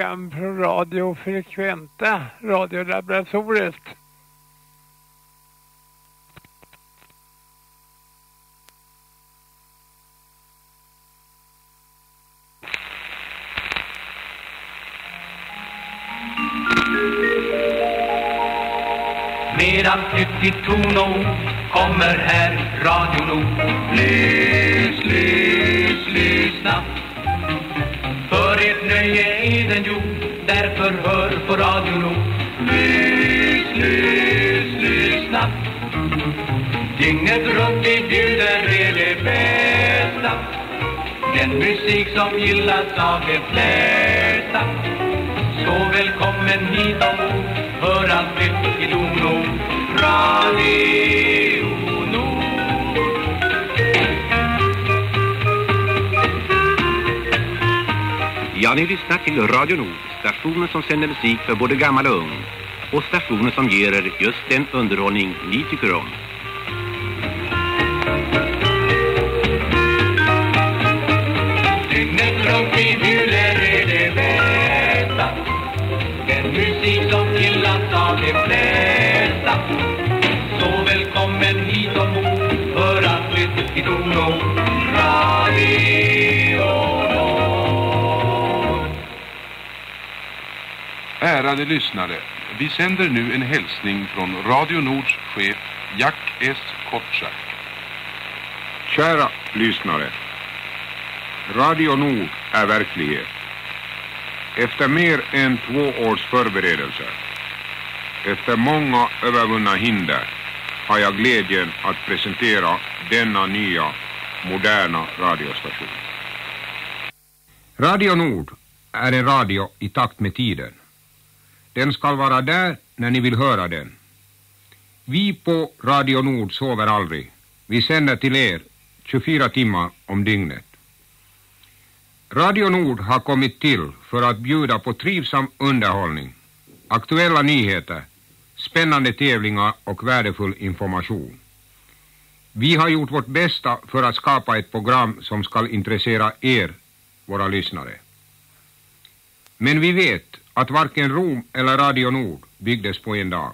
program från Radio Frekventa, radiolaboratoriet. Medan nytt i tono kommer här Radio Nord. Lys, lys, lyssna. För ert därför hör på Radio Nord. Lys, lys, lyssna. Dygnet runt vi bjuder er det bästa. Den musik som gillas av de flesta. Så välkommen hit ombord, hör allt nytt i Dono. Radio Ja, ni lyssnar till Radio Nord, stationen som sänder musik för både gammal och ung. Och stationen som ger er just den underhållning ni tycker om. Dygnet runt vi bjuder er det bästa. Den musik som gillas av de flesta. Så välkommen hit ombord, för att lyssna till Dono. Radio Ärade lyssnare, vi sänder nu en hälsning från Radio Nords chef Jack S. Kortsack. Kära lyssnare. Radio Nord är verklighet. Efter mer än två års förberedelser, efter många övervunna hinder, har jag glädjen att presentera denna nya, moderna radiostation. Radio Nord är en radio i takt med tiden. Den skall vara där när ni vill höra den. Vi på Radio Nord sover aldrig. Vi sänder till er 24 timmar om dygnet. Radio Nord har kommit till för att bjuda på trivsam underhållning, aktuella nyheter, spännande tävlingar och värdefull information. Vi har gjort vårt bästa för att skapa ett program som ska intressera er, våra lyssnare. Men vi vet att varken Rom eller Radio Nord byggdes på en dag.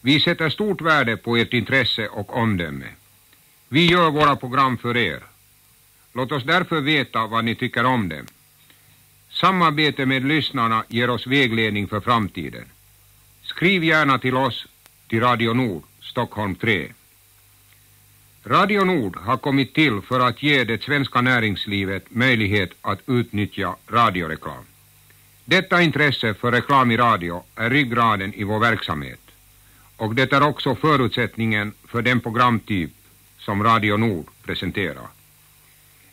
Vi sätter stort värde på ert intresse och omdöme. Vi gör våra program för er. Låt oss därför veta vad ni tycker om dem. Samarbete med lyssnarna ger oss vägledning för framtiden. Skriv gärna till oss till Radio Nord, Stockholm 3. Radio Nord har kommit till för att ge det svenska näringslivet möjlighet att utnyttja radioreklam. Detta intresse för reklam i radio är ryggraden i vår verksamhet och det är också förutsättningen för den programtyp som Radio Nord presenterar.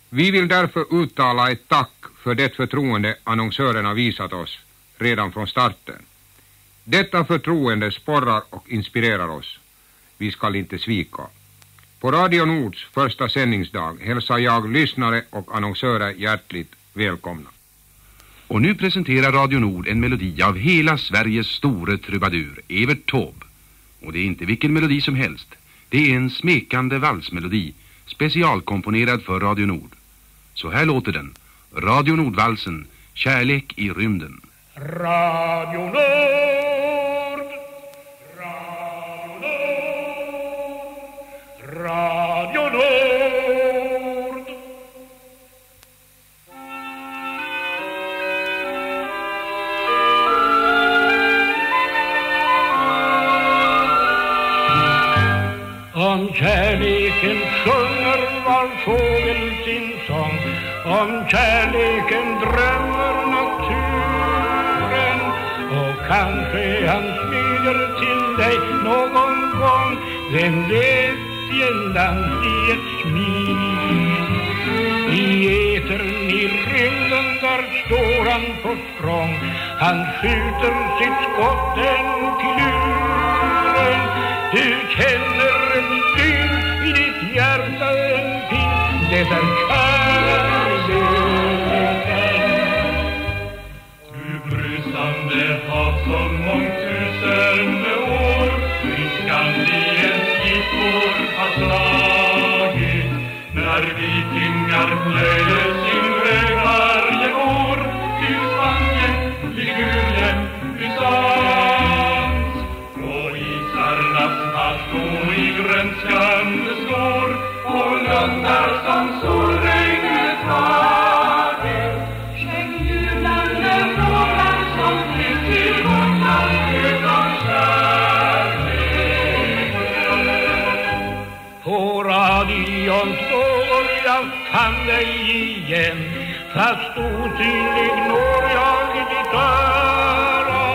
Vi vill därför uttala ett tack för det förtroende annonsörerna visat oss redan från starten. Detta förtroende sporrar och inspirerar oss. Vi skall inte svika. På Radio Nords första sändningsdag hälsar jag lyssnare och annonsörer hjärtligt välkomna. Och nu presenterar Radio Nord en melodi av hela Sveriges store trubadur, Evert Taube. Och det är inte vilken melodi som helst. Det är en smekande valsmelodi, specialkomponerad för Radio Nord. Så här låter den. Radio Nordvalsen, Kärlek i rymden. Radio Nord. Om kärleken drömmer naturen. Och kanske han smyger till dig någon gång. Vem vet fjällan i ett smid I etern i rymden där står han på språng. Han skjuter sitt skott en till luren. Du känner Lady. Dig igen. Fast osynlig når jag ditt öra.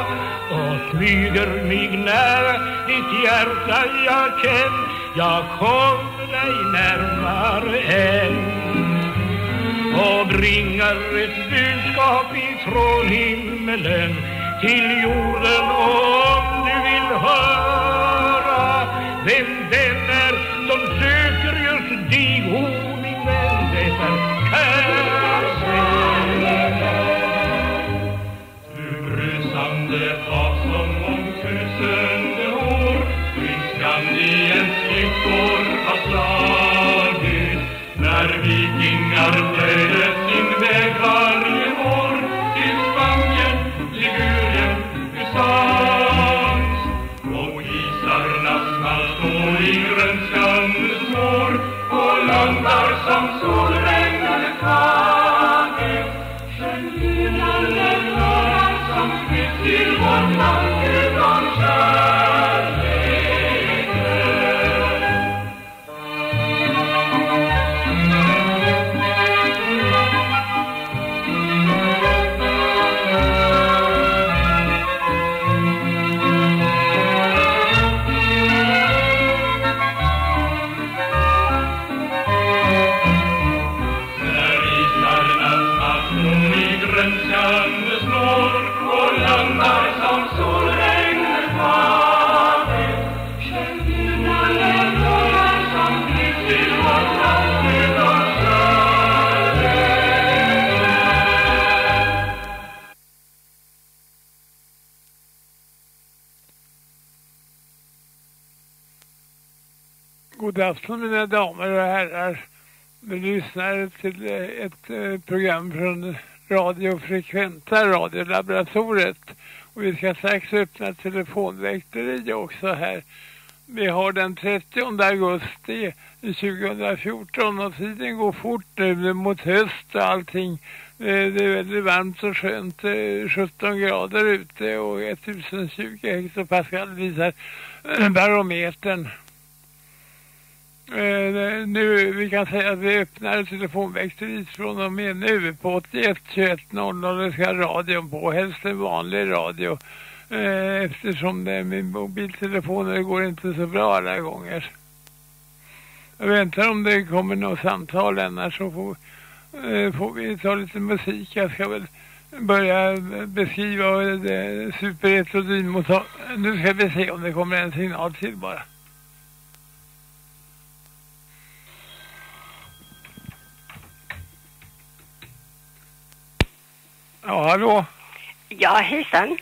Och smyger mig nära ditt hjärta jag känn. Jag kom dig närmare än. Och bringar ett budskap ifrån himmelen till jorden om du vill höra vem det afton mina damer och herrar. Vi lyssnar till eh, ett eh, program från Radio Frekventa, Radiolaboratoriet. Och vi ska strax öppna telefonväkteri också här. Vi har den 30 augusti 2014 och tiden går fort nu mot höst och allting. Eh, det är väldigt varmt och skönt, 17 grader ute och 1020 hektopascal visar barometern. Eh, nu, vi kan säga att vi öppnar telefonväxteriet från och med nu på 81 21 00. Det ska radion på, helst en vanlig radio. Eh, eftersom det är min mobiltelefon och det går inte så bra alla gånger. Jag väntar om det kommer något samtal annars så får, eh, får vi ta lite musik. Jag ska väl börja beskriva det superetrodynmottag. Nu ska vi se om det kommer en signal till bara. Ja, hallå? Ja, hejsan.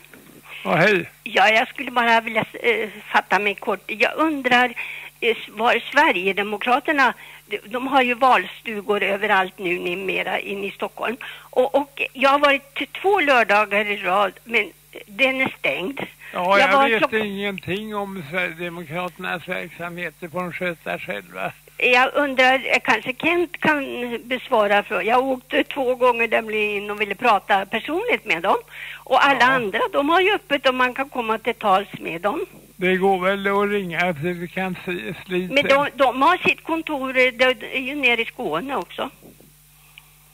Ja, hej. Ja, jag skulle bara vilja eh, fatta mig kort. Jag undrar eh, var Sverigedemokraterna, de, de har ju valstugor överallt nu numera in i Stockholm. Och, och jag har varit två lördagar i rad, men den är stängd. Ja, jag, var vet klock- ingenting om Sverigedemokraternas verksamhet. Det får de sköta själva. Jag undrar, eh, kanske Kent kan besvara för Jag åkte två gånger in och ville prata personligt med dem. Och alla andra, de har ju öppet och man kan komma till tals med dem. Det går väl att ringa till kansliet. Men de, de har sitt kontor, eh, det är ju nere i Skåne också.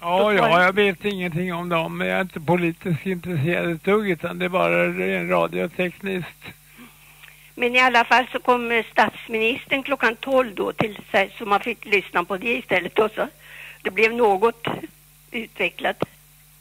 Ja, ja, jag vet ingenting om dem. Jag är inte politiskt intresserad ett dugg utan det är bara en radiotekniskt. Men i alla fall så kom statsministern klockan 12 då till sig så man fick lyssna på det istället också. Det blev något utvecklat.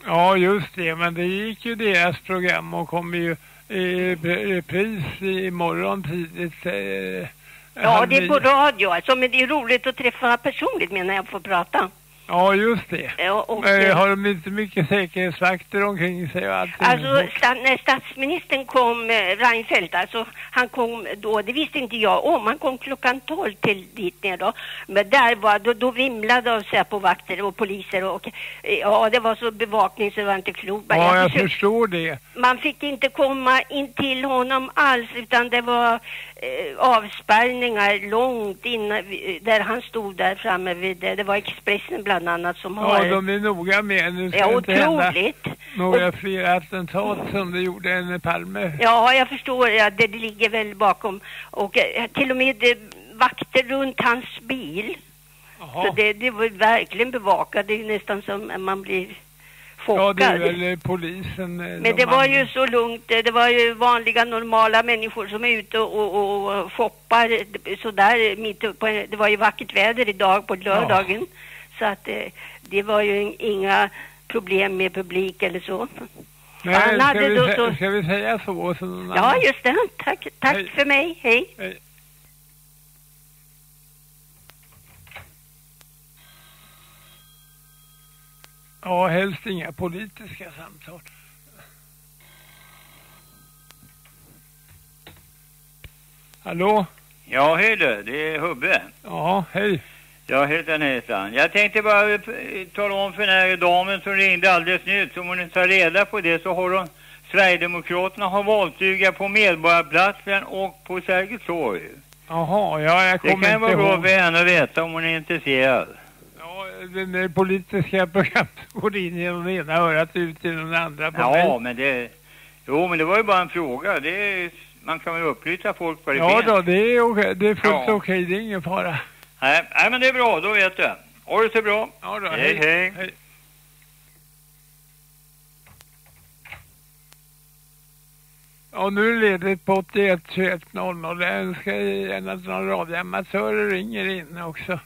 Ja, just det. Men det gick ju deras program och kommer ju i repris imorgon tidigt. Eh, Ja, det är på radio alltså, men det är roligt att träffa personligt menar jag får prata. Ja, just det. Ja, och, eh, har de inte mycket säkerhetsvakter omkring sig och allting? Alltså sta när statsministern kom, eh, Reinfeldt, alltså han kom då, det visste inte jag om, han kom klockan 12 till dit ner då. Men där var, då, då vimlade av Säpo-vakter och poliser och eh, ja det var så bevakning så det var inte klokt. Ja, jag försökte- förstår det. man fick inte komma in till honom alls utan det var eh, avspärrningar långt innan där han stod där framme vid. Det var Expressen bland bland annat som har... Ja, de är noga med. Nu ska Ja, inte otroligt. några fler attentat som det gjorde en Palme. Ja, jag förstår. Ja, det, ligger väl bakom. Och eh, till och med eh, vakter runt hans bil. Jaha. Så det, det var verkligen bevakat. Det är nästan som man blir Ja, det är väl eh, polisen. Men de det var andra. ju så lugnt. Det var ju vanliga normala människor som är ute och, och, och shoppar sådär mitt på, Det var ju vackert väder idag på lördagen. Så att eh, det var ju inga problem med publik eller så. Nej, han ska, hade vi, då så- ska vi säga så? så Ja, just det. Tack, tack Hej. för mig. Hej. Hej. Ja, helst inga politiska samtal. Hallå? Ja, hej du, det är Hubbe. Ja, hej. Ja, hejsan hejsan. Jag tänkte bara eh, tala om för den här damen som ringde alldeles nyss, om hon inte tar reda på det så har hon Sverigedemokraterna har valstuga på Medborgarplatsen och på Sergels torg. Jaha, ja, jag Det kommer kan inte vara bra ihåg. för henne att veta om hon är intresserad. Ja, den där politiska programmet går in genom det ena örat ut genom det andra på Ja, mig. men det... Jo, men det var ju bara en fråga. Det är, man kan väl upplysa folk vad det Ja finns. då, det är, okej. det är fullt Ja. okej, det är ingen fara. Nej, nej, men det är bra, då vet du. Ha det så bra. Ja då, Hej, hej. Ja, nu är det ledigt på 81 21 00. Jag önskar gärna att några radioamatörer ringer in också.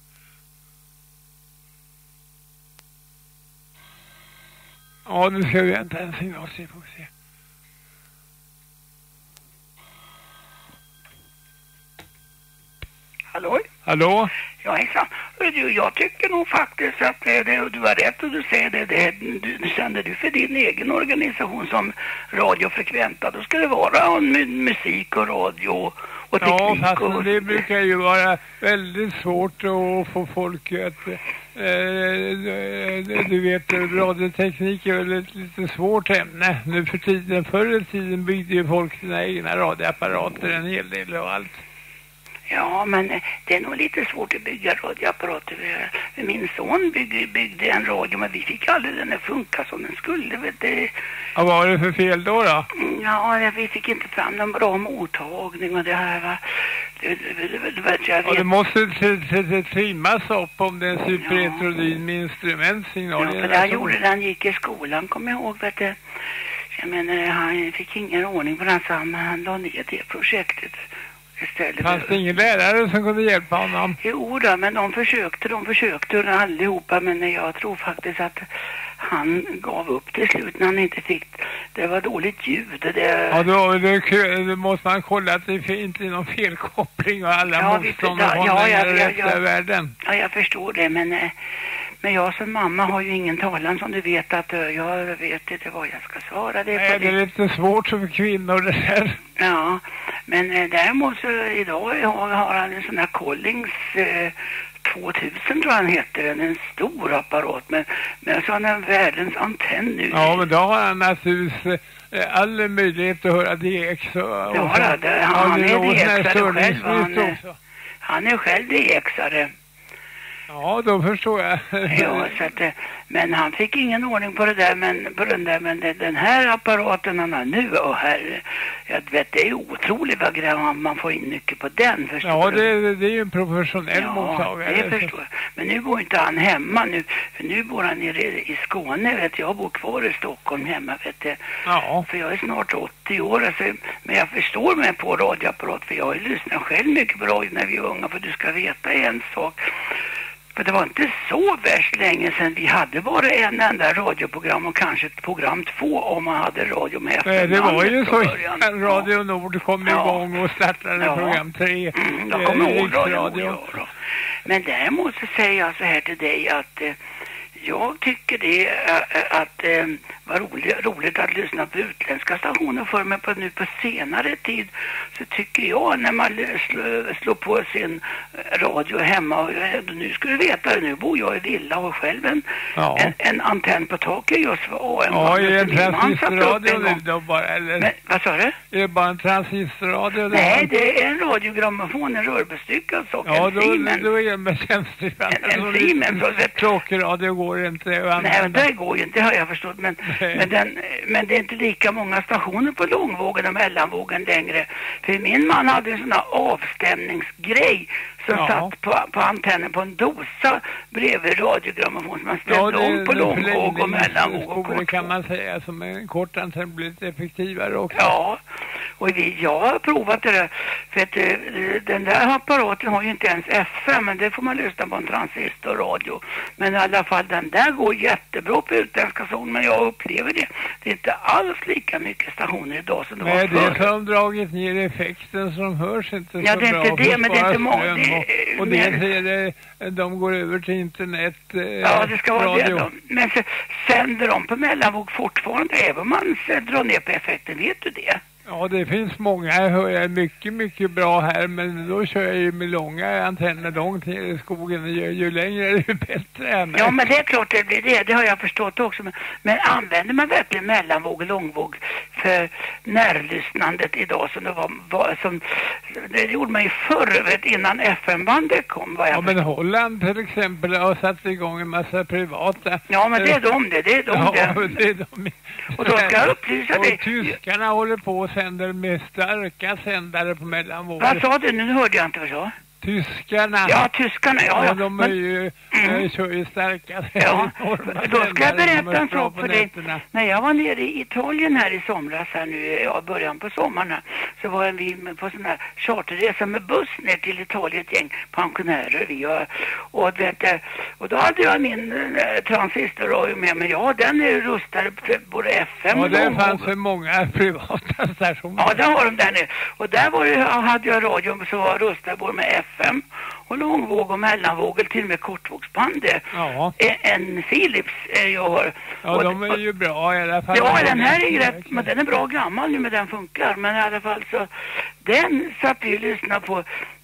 Ja, nu ska vi vänta en signal så vi får se. Hallå? Hallå? Ja, hejsan. Du, jag tycker nog faktiskt att eh, det, du har rätt och du säger det. det du, du sänder du för din egen organisation som radiofrekventa. Då ska det vara mu musik och radio och teknik. Ja, fast och, det brukar ju vara väldigt svårt att få folk att... Eh, du vet, radioteknik är väl ett lite svårt ämne nu för tiden. Förr i tiden byggde ju folk sina egna radioapparater en hel del och allt. Ja, men det är nog lite svårt att bygga radioapparater. Min son byggde, byggde en radio, men vi fick aldrig den att funka som den skulle. Vet du. Vad var det för fel då då? Ja, vi fick inte fram någon bra mottagning och det här va. Det, det, det, jag Ja, det vet. måste trimmas upp om det är en superetrodyn med instrumentsignal. Ja, för det han gjorde när han gick i skolan, kommer jag ihåg, vet du. Jag menar, han fick ingen ordning på den så han, han la ner det projektet istället. Fanns det ingen lärare som kunde hjälpa honom? Jo då, men de försökte, de försökte allihopa, men jag tror faktiskt att han gav upp till slut när han inte fick, det var dåligt ljud. Det, Ja, då, då, måste man kolla att det inte är någon felkoppling och alla Ja, motståndare från ja, den ja, här ja, rätta ja. världen. Ja, jag förstår det, men, eh, men jag som mamma har ju ingen talan som du vet att eh, jag vet inte vad jag ska svara. Det Nej, på det är lite svårt för kvinnor det här. Ja, men eh, däremot så idag har, har han en sån här Collings eh, 2000 tror jag han heter, en, en stor apparat med, med sån här världens antenn nu. Ja, men då har han naturligtvis eh, all möjlighet att höra DX. Och, Ja, och, det- det- han det är DX-are själv, han är-. Han är själv DX-are. Ja, då förstår jag. Ja, så att, eh, men han fick ingen ordning på det där, men, på den där, men den- här apparaten han har nu, och här, jag vet, det är otroligt vad grej man, får in mycket på den, förstår Ja, du? det, det är ju en professionell Ja, mottagare. det förstår jag. Men nu bor inte han hemma nu, för nu bor han nere i Skåne, vet. Jag bor kvar i Stockholm hemma, vet du. Ja. För jag är snart 80 år, alltså, men jag förstår mig på radioapparat, för jag har ju lyssnat själv mycket på radio när vi var unga, för du ska veta en sak. För det var inte så värst länge sedan vi hade bara en enda radioprogram och kanske ett program två om man hade radio med Nej, det var ju så att Radio Nord kom Ja. igång och startade Ja. program 3. Mm, jag kommer ihåg Radio. Nord, ja. Men däremot så säger jag så här till dig att eh, jag tycker det eh, att eh, var roligt, roligt att lyssna på utländska stationer för men på, nu på senare tid så tycker jag när man slår, slår på sin radio hemma och eh, nu ska du veta nu bor jag i villa och har själv en, Ja. en, en antenn på taket just för AM. Ja, är det en transistorradio nu då bara, eller? Men, vad sa du? Är det bara en transistorradio? det Nej, det är en radiogrammofon, en rörbestyckad sak, Ja, en då, Siemens. då är det känsligt. En- en Siemens, så vet- Tråkradio går inte att Nej, använda. det går ju inte, det har jag förstått. Men, Nej men, den, men det är inte lika många stationer på långvågen och mellanvågen längre. För min man hade en sån här avstämningsgrej som Ja. satt på, på antennen på en dosa bredvid radiogrammofon som man ställde om på långvåg och mellanvåg och det kort. kan man säga som en kort antenn blir lite effektivare också. Ja, och vi, jag har provat det där. För att eh, den där apparaten har ju inte ens FM, men det får man lyssna på en transistorradio. Men i alla fall, den där går jättebra på utländska zon, men jag upplever det. Det är inte alls lika mycket stationer idag som det Nej, det var förr. för de dragit ner effekten de hörs inte Ja, så det är bra. inte det, men det är inte må- är- Och, och dels är det, de går över till internet. Eh, Ja, det ska vara det då. Men så sänder de på mellanvåg fortfarande, även om man drar ner på effekten, vet du det? Ja, det finns många, jag hör jag mycket, mycket bra här, men då kör jag ju med långa antenner långt ner i skogen. Ju, ju längre ju bättre med. Ja, men det är klart det blir det. Det har jag förstått också. Men, men använder man verkligen mellanvåg och långvåg för närlyssnandet idag som det var, var som, det gjorde man ju förr, vet, innan FM-bandet kom. Vad jag Ja, men Holland till exempel har satt igång en massa privata. Ja, men det är de det, det är de ja, det. det. är de. Och då ska jag upplysa och dig. tyskarna håller på sänder med starka sändare på mellanvåg. Vad sa du? Nu hörde jag inte vad du sa. Tyskarna. Ja, tyskarna, ja. ja. de är Men- ju, Mm. eh, kör ju starka Ja, då ska jag berätta är en sak för dig. När jag var nere i Italien här i somras här nu, ja början på sommaren här, så var vi på sån här charterresa med buss ner till Italien, ett gäng pensionärer vi har, och vet jag, och då hade jag min äh, transistorradio med mig, ja den är ju rustad för både FM Ja, och det långvåg. fanns för många privata stationer. Ja, det har de där nu. Och där var det, hade jag radion som var rustad både med FM och långvåg och mellanvåg, och till och med kortvågsband. Ja. En- En Philips eh, jag har. Ja, Och- de är ju bra i alla fall. Ja, den här är ju rätt, men den är bra gammal nu men den funkar. Men i alla fall så, den satt vi och lyssnade på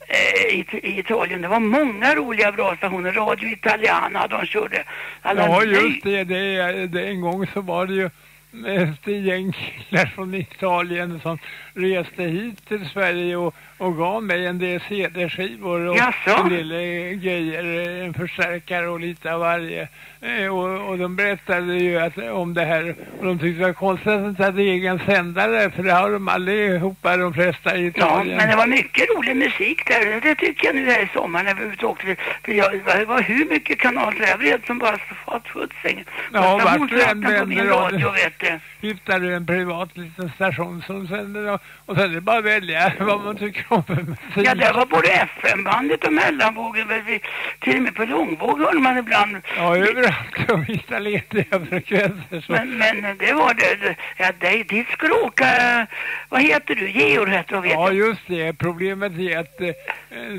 eh, i, i Italien. Det var många roliga bra stationer. Radio Italiana, de körde. Alla Ja, just det, det, det. En gång så var det ju ett gäng killar från Italien som reste hit till Sverige och, och gav mig en del CD-skivor och Jaså? en del eh, grejer, eh, en förstärkare och lite av varje. Eh, Och, och de berättade ju att, om det här och de tyckte det var konstigt att de inte hade egen sändare för det har de allihopa, de flesta i Ja, Italien. men det var mycket rolig musik där. Det tycker jag nu här i sommar när vi ute åkte. För jag, det var hur mycket kanalträvred som bara fått skjutsing. Ja, vart du än vänder radio, vet du. hittar du en privat liten station som sänder och, sen är det bara att välja vad man tycker om för. Ja, det var både FM-bandet och mellanvågen. vi- Till och med på långvåg hörde man ibland. Ja, överallt och vissa lediga frekvenser. Så. Men, men det var det. Ja, det, dit du åka. Vad heter du? Georg heter vet Ja, just det. Problemet är att eh,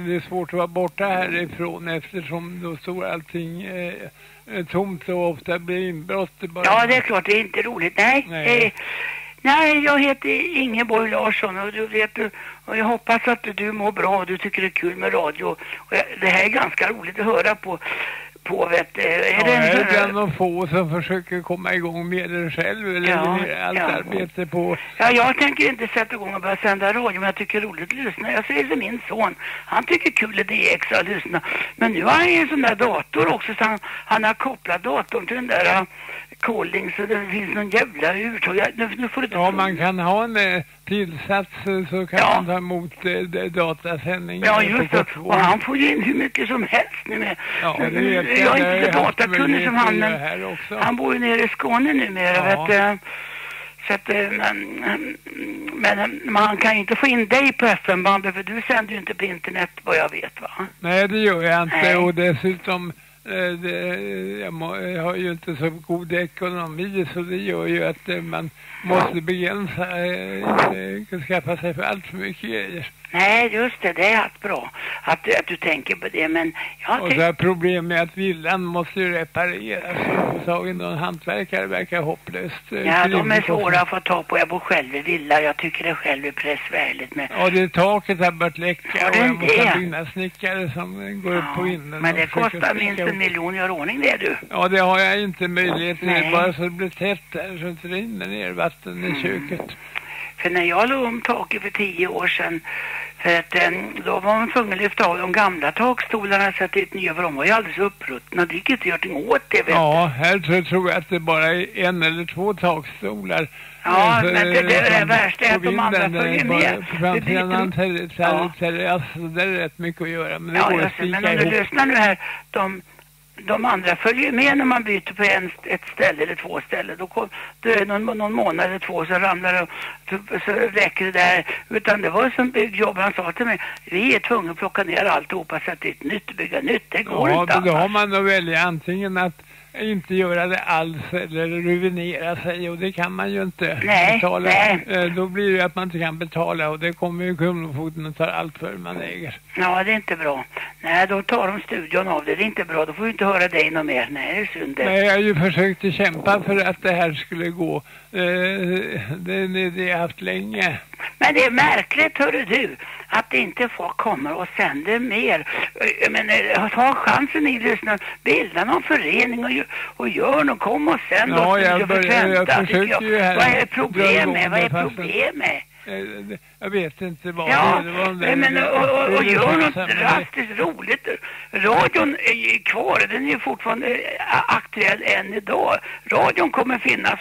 det är svårt att vara borta härifrån eftersom då står allting eh, tomt och ofta blir inbrott. Bara... Ja, det är klart. Det är inte roligt. Nej. Nej. Eh, nej, jag heter Ingeborg Larsson och du vet du, och jag hoppas att du mår bra och du tycker det är kul med radio. Och jag, det här är ganska roligt att höra på. På vet du. Är Ja, det en är här- bland de få som försöker komma igång med det själv eller Ja, allt ja. arbete på... Ja, jag tänker inte sätta igång och börja sända radio, men jag tycker det är roligt att lyssna. Jag säger till min son, han tycker kul i DX att lyssna. Men nu har han ju en sån där dator också, så han, han har kopplat datorn till den där uh, calling, så det finns någon jävla urtag. Jag- Nu, nu får du Ja, man kan ha en eh, tillsats eh, så kan Ja. man ta emot eh, datasändningar. Ja, just det. Och han får ju in hur mycket som helst nu med. Ja, det vet jag. är inte så datakunnig som han, men han bor ju nere i Skåne numera, Ja. vet du. Så att, eh, men, men man kan ju inte få in dig på FM-bandet för du sänder ju inte på internet vad jag vet va? Nej, det gör jag inte. Nej. Och dessutom eh, det, jag, må, jag har ju inte så god ekonomi så det gör ju att eh, man måste begränsa, skaffa sig för allt för mycket grejer. Nej, just det. Det är allt bra att, att du tänker på det. Men jag Och så tycker... har problem med att villan måste ju repareras. Överhuvudtaget någon hantverkare verkar hopplöst. eh, Ja, de är och svåra att få tag på. Jag bor själv i villa. Jag tycker det själv är pressvärligt med... Ja, det taket har börjat läcka Ja, och det är jag måste ha det. byggnadssnickare som går upp på vinden. Men och det kostar minst en miljon göra ordning det du. Ja, det har jag inte möjlighet till. Nej. Bara så det blir tätt där så det rinner ner vatten Mm. i köket. För när jag la om taket för tio år sedan, för att eh, då var man tvungen att lyfta av de gamla takstolarna och sätta dit nya, för de var ju alldeles uppruttna. Det gick inte att göra någonting åt det, vet Ja, här tror, tror jag att det bara är en eller två takstolar. Ja, Eh, men det- det är det värsta är att de andra följer eh, bara med. Det framsidan inte- terrass, terrass, så där är rätt mycket att göra. Men det Ja, går att just det. Men spika om du ihop. lyssnar nu här, de, de andra följer med när man byter på en, ett ställe eller två ställen. Då, kom, då är det någon, någon månad eller två så ramlar det så, så räcker det där. Utan det var som byggjobbaren sa till mig, vi är tvungna att plocka ner alltihopa, sätta dit nytt och bygga nytt. Det går Ja, inte men då annars. har man att välja antingen att inte göra det alls eller ruinera sig och det kan man ju inte Nej, betala. nej. Eh, Då blir det ju att man inte kan betala och det kommer ju Kronofogden och tar allt för man äger. Ja, det är inte bra. Nej, då tar de studion av det. Det är inte bra. Då får vi inte höra dig något mer. Nej, det är synd det. Nej, jag har ju försökt att kämpa för att det här skulle gå. Eh, Det det- det har jag haft länge. Men det är märkligt, hörru du, att inte folk kommer och sänder mer. Eh, Men eh, ta chansen ni lyssnar, bilda någon förening och, och gör något, kom och sänd Ja, oss jag börjar- jag tycker försöker ju här Vad är problemet? Vad det är problemet? Eh, det- Jag vet inte vad Ja, det var. eh, men och, och, och gör något det- drastiskt roligt. Radion är ju kvar, den är ju fortfarande aktuell än idag. Radion kommer finnas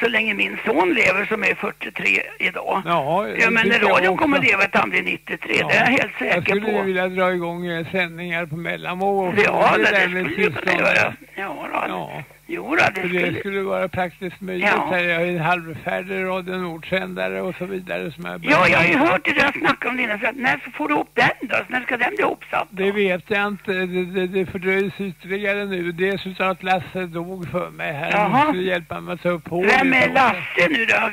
så länge min son lever som är 43 idag. Ja, Ja, men jag radion kommer leva att han blir 93, Ja. det är jag helt Jag säker skulle ju på. vilja dra igång eh, sändningar på mellanvåg. och Ja, det, det skulle du kunna göra. Ja, då. Ja. Jo, då, det För det skulle... skulle vara praktiskt möjligt. Ja. Här jag har en halvfärdig Radio Nordsändare och så vidare som jag Ja, jag har ju hört det där snacka om dina, så att när får du ihop den då? När ska den bli ihopsatt? Det vet jag inte. Det, det, det fördröjs ytterligare nu. Dels utav att Lasse dog för mig här. Jaha. Han skulle hjälpa mig att ta upp hål. Vem är. Lasse nu då?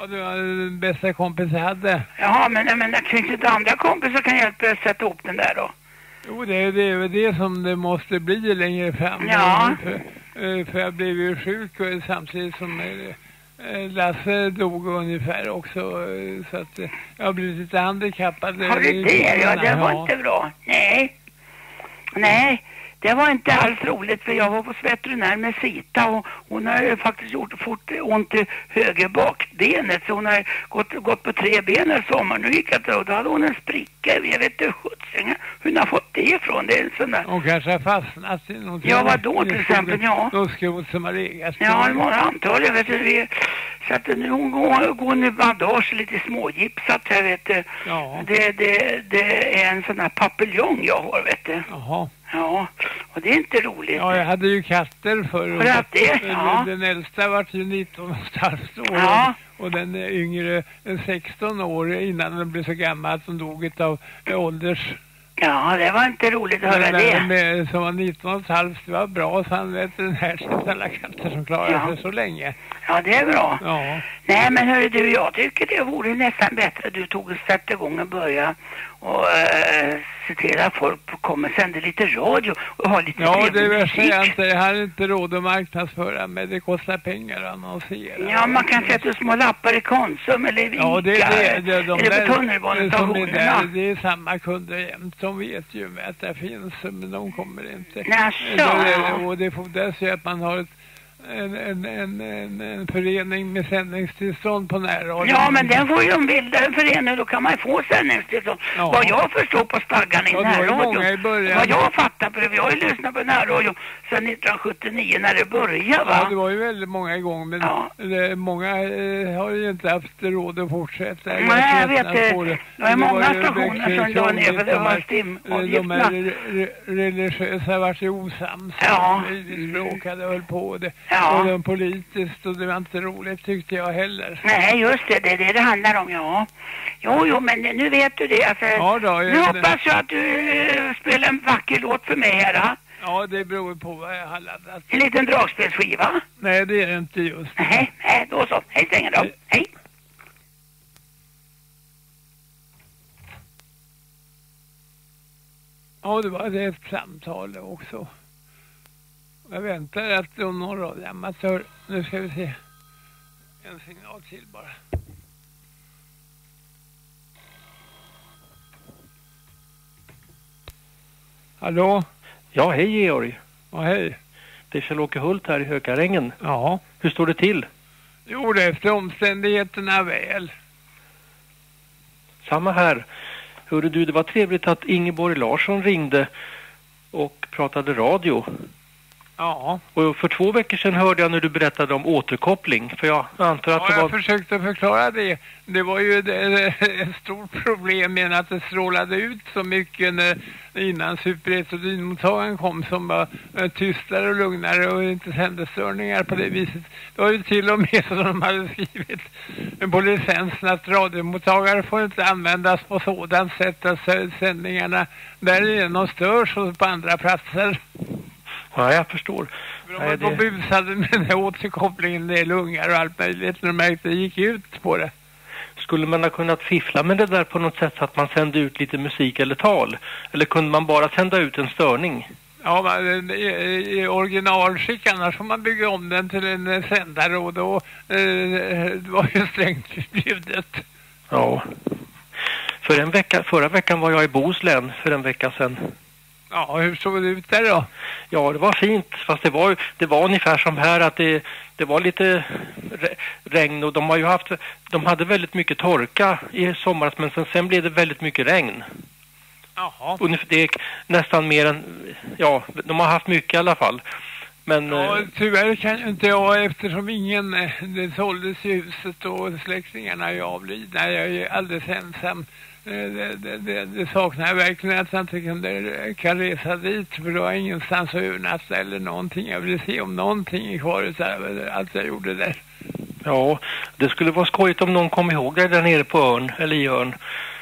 Ja, det var den bästa kompis jag hade. Jaha, men, men det finns inte andra kompisar kan hjälpa dig att sätta ihop den där då? Jo, det, är- det är väl det som det måste bli längre fram. Ja. För, för jag blev ju sjuk samtidigt som eh, eh, Lasse dog ungefär också. eh, Så att eh, jag har blivit lite handikappad. Har du det? Ja, det var inte bra. Nej. Nej, det var inte alls roligt för jag var hos veterinär med Sita och hon har faktiskt gjort fort ont i höger bakbenet så hon har gått, gått på tre ben den sommaren. Nu gick jag till och då hade hon en spricka. Jag vet inte sjuttsingen hur hon har fått det ifrån. Det är en sån där... Hon kanske har fastnat i något. Ja, vadå till exempel? Ja. Något skrot som har legat. Ja, det var antagligen. Vet du, vi, så att nu hon går, går nu bandage lite smågipsat här vet du. Ja. Det, det, det är en sån här papiljong jag har vet du. Jaha. Ja, och det är inte roligt. Ja, jag hade ju katter förr. Har du haft det? Ja. Den äldsta var ju 19 och år. Ja. Och den yngre eh, 16 år innan den blev så gammal att hon dog av ålders... Ja, det var inte roligt att höra det. med, som var 19 och halvt, det var bra. Så han vet den här till alla katter som klarar Ja. sig så länge. Ja, det är bra. Ja. Nej, men hörru du, jag tycker det vore nästan bättre att du tog och satte igång och börja och till att folk kommer och sänder lite radio och har lite Ja, det är musik. inte, jag har inte råd att marknadsföra mig. Det kostar pengar att annonsera. Ja, man kan sätta små lappar i Konsum eller i Ica. Ja, det är det. det de eller på tunnelbanestationerna. det är samma kunder jämt. De vet ju med att det finns, men de kommer inte. Det- Och det fordras ju att man har ett, en, en, en, en, en förening med sändningstillstånd på närradion. Ja, men den får ju en förening, då kan man ju få sändningstillstånd. Ja. Vad jag förstår på stadgan i Ja, närradion. Vad jag fattar på det, vi har ju lyssnat på närradion sedan 1979 när det började va? Ja, det var ju väldigt många igång, men det, många eh, har ju inte haft råd att fortsätta. Nej, jag vet det. Det Det var många stationer som la ner för det var De STIM-avgifterna. De här re- re- religiösa vart ju osams. Ja. Vi bråkade och höll på det. Ja. Och de politiskt och det var inte roligt tyckte jag heller. Nej, just det, det är det det handlar om, ja. Jo, jo, men nu vet du det. Alltså, Ja då, nu hoppas jag att du eh, spelar en vacker låt för mig här. ha? Ja, det beror på vad jag har laddat. En liten dragspelsskiva? Nej, det är det inte just. Nej, nej, då så. Hej så länge då. Hej. Ja, det var det ett samtal också. Jag väntar att det är någon radioamatör. Nu ska vi se. En signal till bara. Hallå? Ja, hej Georg. Ja, hej. Det är Kjell-Åke Hult här i Hökarängen. Ja. Hur står det till? Jo, det är efter omständigheterna väl. Samma här. Hörde du, det var trevligt att Ingeborg Larsson ringde och pratade radio. Ja. Och för två veckor sedan hörde jag när du berättade om återkoppling. För jag antar att Ja, det jag var... försökte förklara det. Det var ju ett stort problem med att det strålade ut så mycket när, innan superetodinmottagaren kom som var eh, tystare och lugnare och inte sände störningar på det viset. Det var ju till och med så de hade skrivit på licensen att radiomottagare får inte användas på sådant sätt att sändningarna därigenom störs och på andra platser. Ja, jag förstår. De Nej, var det- busade med den här återkopplingen, det lungar och allt möjligt när de märkte att det gick ut på det. Skulle man ha kunnat fiffla med det där på något sätt så att man sände ut lite musik eller tal? Eller kunde man bara sända ut en störning? Ja, men, i, i originalskick annars får man bygga om den till en eh, sändare och då eh, det var ju strängt förbjudet. Ja. För en vecka, förra veckan var jag i Bohuslän för en vecka sedan. Ja, hur såg det ut där då? Ja, det var fint. Fast det var, det var ungefär som här att det, det var lite re, regn och de har ju haft, de hade väldigt mycket torka i somras men sen, sen blev det väldigt mycket regn. Jaha. Ungefär, det är nästan mer än, ja, de har haft mycket i alla fall. Men Ja, eh, tyvärr kan ju inte jag eftersom ingen, eh, det såldes i huset och släktingarna är avlidna. Jag är ju alldeles ensam. Det, det, det, det saknar jag verkligen att jag inte kunde, kan resa dit för då har jag ingenstans att övernatta eller någonting. Jag vill se om någonting är kvar utav allt jag gjorde där. ja, det skulle vara skojigt om någon kom ihåg det där nere på ön, eller i ön.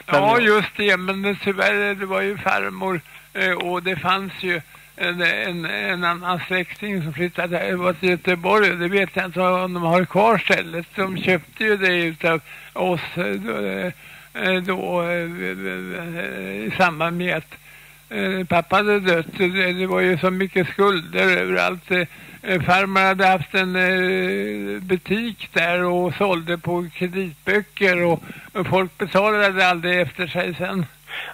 Men- Ja, just det. Men det, tyvärr, det var ju farmor eh, och det fanns ju en, en, en annan släkting som flyttade till Göteborg. Det vet jag inte om de har kvar stället. De köpte ju det utav oss eh, då, eh, då eh, i samband med att eh, pappa hade dött. Det, det var ju så mycket skulder överallt. Eh, Farmor hade haft en eh, butik där och sålde på kreditböcker och, folk betalade aldrig efter sig sen.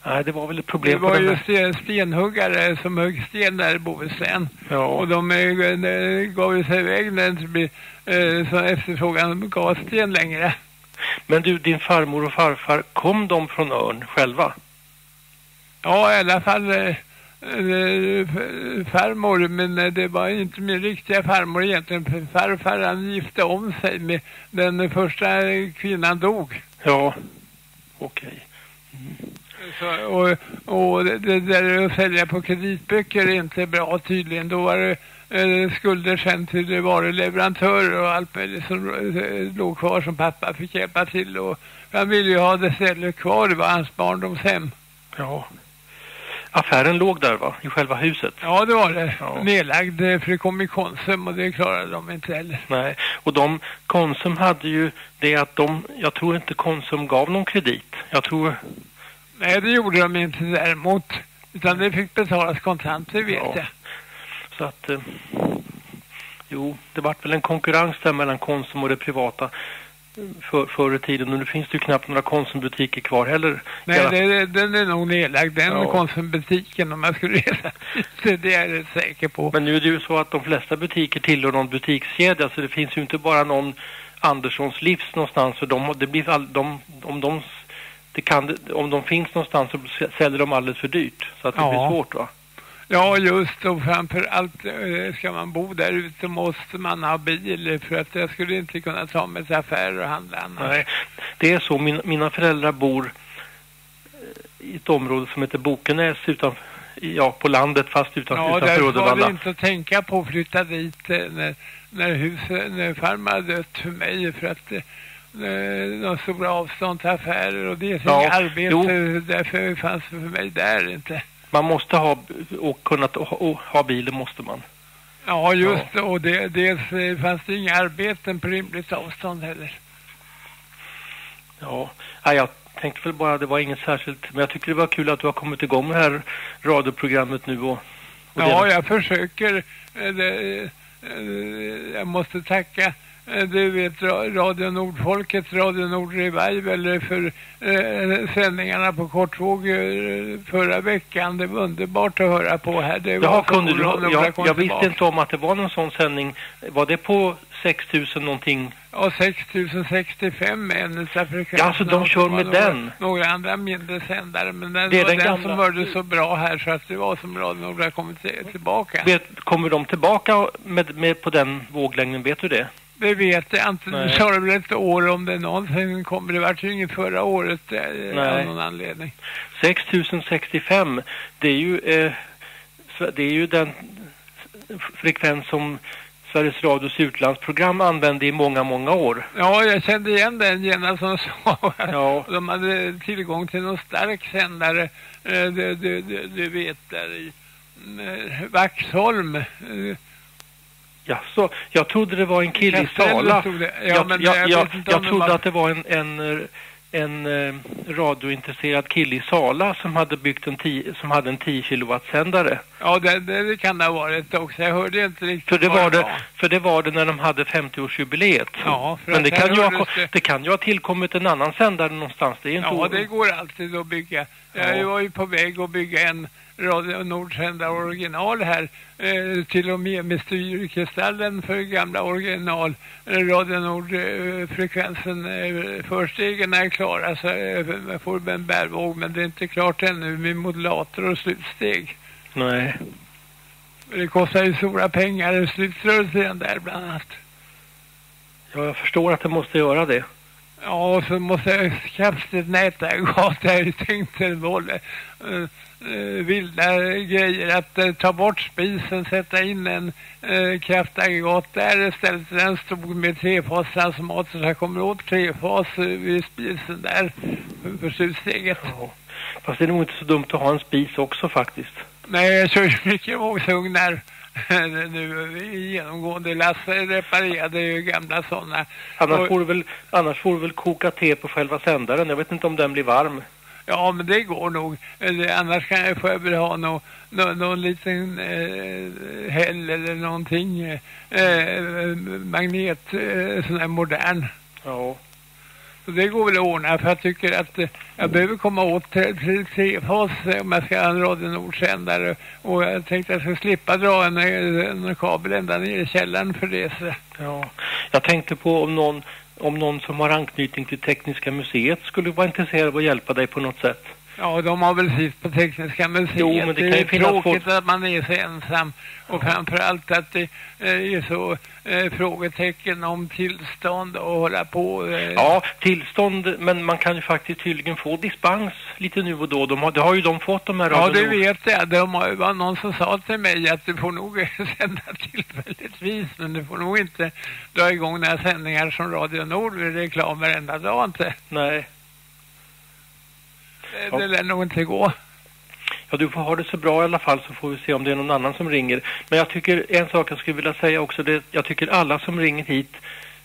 Nej, det var väl ett Det problem på var ju sten, stenhuggare som högg sten där i Bohuslän. Ja. Och de eh, eh, gav sig iväg när det inte blev eh, så efterfrågan gav sten längre. Men du, din farmor och farfar, kom de från ön själva? Ja, i alla fall eh, eh, farmor, men eh, det var inte min riktiga farmor egentligen. Farfar han gifte om sig med den första kvinnan dog. Ja, okej. Så, och, och det, det där att sälja på kreditböcker är inte bra tydligen. Då var det skulder sen till varuleverantörer och allt möjligt som eh, låg kvar som pappa fick hjälpa till. Och han ville ju ha det stället kvar, det var hans barndomshem. Ja. Affären låg där va? I själva huset? Ja, det var det. Ja. Nedlagd, eh, för det kom i Konsum och det klarade de inte heller. Nej, och de, Konsum hade ju det att de, jag tror inte Konsum gav någon kredit. Jag tror, Nej, det gjorde de inte däremot. Utan det fick betalas kontant, det vet Ja. jag. Så att, eh, jo, det vart väl en konkurrens där mellan Konsum och det privata eh, för, förr i tiden. Och nu finns det ju knappt några Konsumbutiker kvar heller. Nej, det, den är nog nedlagd, den Ja. Konsumbutiken om jag skulle resa. Det är jag säker på. Men nu är det ju så att de flesta butiker tillhör någon butikskedja så det finns ju inte bara någon Anderssons livs någonstans för de, det blir all, de, om de det kan, om de finns någonstans så säljer de alldeles för dyrt så att det Ja. blir svårt va? Ja, just och framför allt eh, ska man bo där ute måste man ha bil för att jag skulle inte kunna ta mig till affärer och handla annars. Nej, det är så. Min, mina föräldrar bor eh, i ett område som heter Bokenäs utanför, ja, på landet fast utanför, Ja, utanför var Uddevalla. det inte att tänka på att flytta dit eh, när, när, huset, när farmor hade dött för mig för att de stora avstånd till affärer och det är Ja, arbete jo. därför fanns det för mig där inte. Man måste ha, och kunna och ha bilen måste man. Ja, just det. Och det, dels eh, fanns det inga arbeten på rimligt avstånd heller. Ja, Nej, jag tänkte väl bara, det var inget särskilt, men jag tycker det var kul att du har kommit igång med det här radioprogrammet nu och, och Ja, det, jag försöker. eh, Det, eh, jag måste tacka du vet Ra- Radio Nordfolket, Radio Nord Revival för eh, sändningarna på kortvåg eh, förra veckan. Det var underbart att höra på här. Det var Jaha, kunde du, jag, jag visste inte om att det var någon sån sändning. Var det på 6000 någonting? Ja, 6065 är en utav frekvenserna. Ja, så de kör med några, den? Några andra mindre sändare, men den Det är den den, gamla. som hörde så bra här så att det var som Radio Nord har kommit till- tillbaka. Vet, kommer de tillbaka med, med på den våglängden, vet du det? Det vet jag inte. Nu sa det väl ett år om det någonsin kommer. Det vart ju inget förra året eh, av någon anledning. 6065, det är ju, eh, det är ju den frekvens som Sveriges Radios utlandsprogram använde i många, många år. Ja, jag kände igen den genast som sa Ja. de hade tillgång till någon stark sändare. eh, Du, du, du, du vet där i eh, Vaxholm. Eh, Ja, så jag trodde det var en kille i Sala. Ja, jag, jag, jag jag, trodde var- att det var en, en, en eh, radiointresserad kille i Sala som hade byggt en 10, som hade en 10 kilowatt sändare. Ja, det, det, kan det ha varit också. Jag hörde inte riktigt För det var det, för det var det när de hade 50-årsjubileet. Ja, Men det kan, ju ha, det kan ju ha tillkommit en annan sändare någonstans. Det är inte Ja, o- det går alltid att bygga. Ja. Jag var ju på väg att bygga en Radio Nordsända original här. Eh, till och med med styrkestallen för gamla original. Eh, Radio Nord-frekvensen eh, förstegen är klara så eh, jag får en bärvåg. Men det är inte klart ännu med modulator och slutsteg. Nej. Det kostar ju stora pengar. Slutrörelsen där bland annat. Ja, jag förstår att det måste göra det. Ja, och så måste jag skaffa ett nätaggregat. Jag har ju eh, vilda grejer. Att eh, ta bort spisen, sätta in en eh, kraftaggregat där istället. Den stod med trefastransformator så jag kommer åt trefas eh, vid spisen där för, slutsteget. Ja. Fast det är nog inte så dumt att ha en spis också faktiskt. Nej, jag kör ju mycket vågsugnar nu genomgående. Lasse reparerade ju gamla sådana. Annars Och- får, du väl, annars får du väl koka te på själva sändaren. Jag vet inte om den blir varm. Ja, men det går nog. Eller, annars kan jag, får jag väl ha någon, någon, någon liten eh, häll eller någonting. Eh, magnet, eh, sån här modern. Ja. Så det går väl att ordna för jag tycker att eh, jag behöver komma åt tre- trefas eh, om jag ska ha en Radio Nord-sändare. Och jag tänkte att jag ska slippa dra en, eh, en kabel ända ner i källaren för det. Så. Ja. Jag tänkte på om någon, om någon som har anknytning till Tekniska museet skulle vara intresserad av att hjälpa dig på något sätt. Ja, de har väl sitt på Tekniska museet. Jo, men det kan ju är finnas tråkigt att man är så ensam. Och framförallt att det eh, är så eh, frågetecken om tillstånd och hålla på. Eh, Ja, tillstånd, men man kan ju faktiskt tydligen få dispens lite nu och då. De har, det har ju de fått de här Ja, det vet jag. Det var någon som sa till mig att du får nog sända tillfälligtvis, men du får nog inte dra igång några sändningar som Radio Nord med reklam varenda dag inte. Nej. Det, Ja. det lär nog inte gå. Ja, du får ha det så bra i alla fall så får vi se om det är någon annan som ringer. Men jag tycker, en sak jag skulle vilja säga också, det, jag tycker alla som ringer hit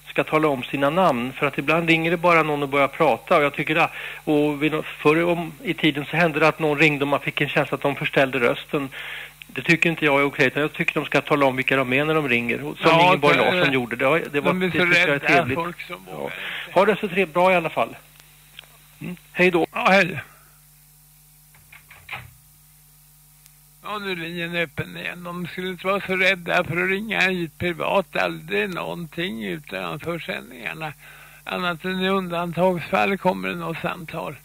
ska tala om sina namn. För att ibland ringer det bara någon och börjar prata. Och jag tycker att, och vid, förr om, i tiden så hände det att någon ringde och man fick en känsla att de förställde rösten. Det tycker inte jag är okej. utan Jag tycker de ska tala om vilka de är när de ringer. Som Ja, Ingeborg det- Larsson gjorde. Det, har- det, var, De är så rädda, trevligt. folk som Ja. Ha det så trevligt, bra i alla fall. Mm. Hej då. Ja, hej. Ja, nu är linjen öppen igen. De skulle inte vara så rädda för att ringa hit privat. Aldrig någonting utanför sändningarna. Annat än i undantagsfall kommer det något samtal.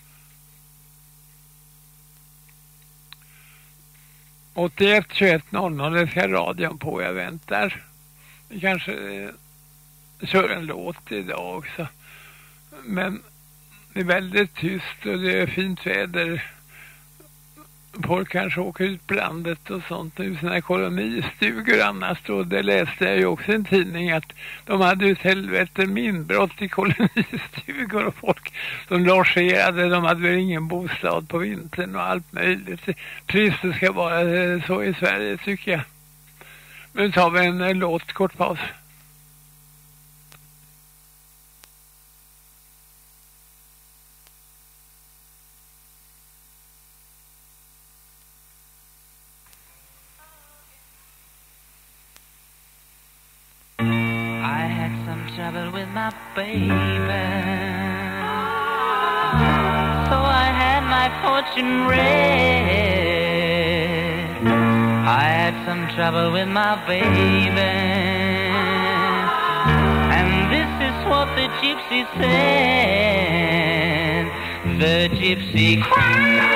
81 21 00, det ska radion på. Jag väntar. Vi kanske eh, kör en låt idag också. Men det är väldigt tyst och det är fint väder folk kanske åker ut på landet och sånt nu sina kolonistugor annars då. Det läste jag ju också i en tidning att de hade ju ett helvete minbrott i kolonistugor och folk som logerade. De hade väl ingen bostad på vintern och allt möjligt. Trist det ska vara eh, så i Sverige tycker jag. Men nu tar vi en eh, låt, kort paus. Trouble with my baby. And this is what the gypsy said. The gypsy Gypsy,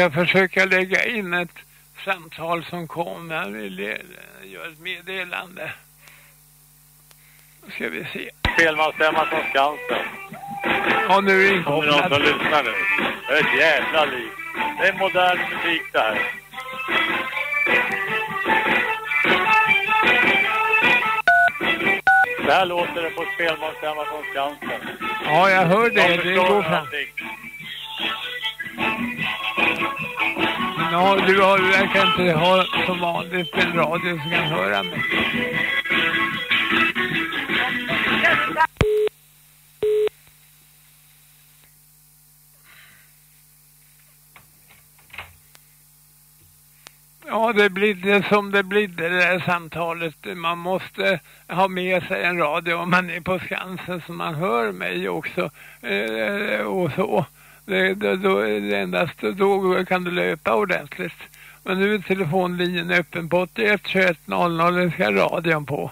ska försöka lägga in ett samtal som kom. Jag vill göra ett meddelande. Då ska vi se. Spelmansstämma från Skansen. Ja, nu är det Kommer någon som lyssnar nu? Det är ett jävla liv. Det är modern musik det här. Så här låter det på spelmansstämma från Skansen. Ja, jag hör det. De Det går fram. Ja, du har, verkar inte ha som vanligt en radio som kan höra mig. Ja, det blir det som det blir det där samtalet. Man måste ha med sig en radio om man är på Skansen så man hör mig också. Eh, och så. Det, då, det endast då kan du löpa ordentligt. Men nu är telefonlinjen öppen på 81 21 00. Det ska radion på.